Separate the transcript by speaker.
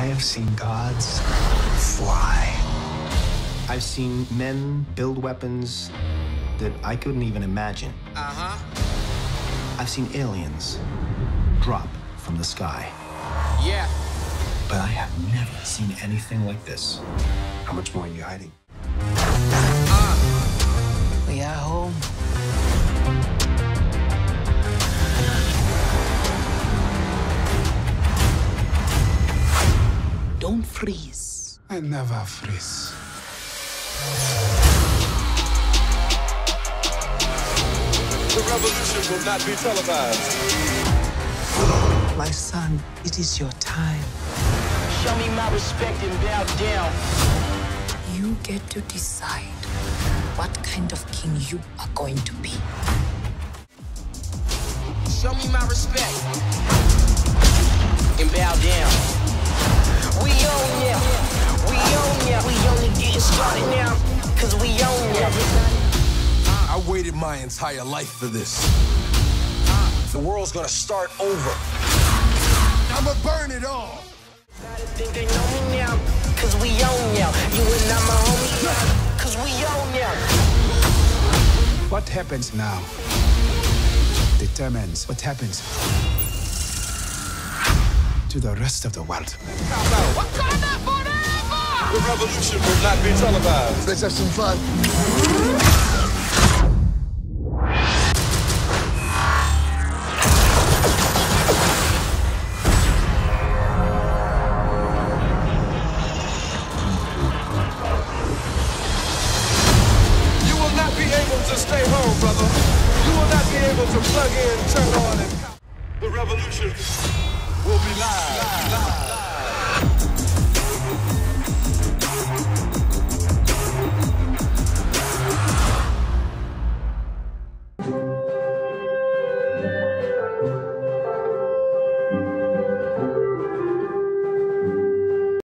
Speaker 1: I have seen gods fly. I've seen men build weapons that I couldn't even imagine.
Speaker 2: Uh huh.
Speaker 1: I've seen aliens drop from the sky.
Speaker 2: Yeah.
Speaker 1: But I have never seen anything like this. How much more are you hiding?
Speaker 3: Don't freeze.
Speaker 4: I never freeze.
Speaker 5: The revolution will not be televised.
Speaker 3: My son, it is your time.
Speaker 6: Show me my respect and bow down.
Speaker 3: You get to decide what kind of king you are going to be.
Speaker 6: Show me my respect
Speaker 5: I waited my entire life for this. The world's gonna start over. I'ma burn it all.
Speaker 6: Gotta think they know me now. Cause we own ya. You and I'm a homie now. Cause we own ya.
Speaker 4: What happens now determines what happens to the rest of the world.
Speaker 5: The revolution will not be televised.
Speaker 7: Let's have some fun.
Speaker 5: To stay home, brother. You will not be able to plug in, turn on, and. The revolution will be live.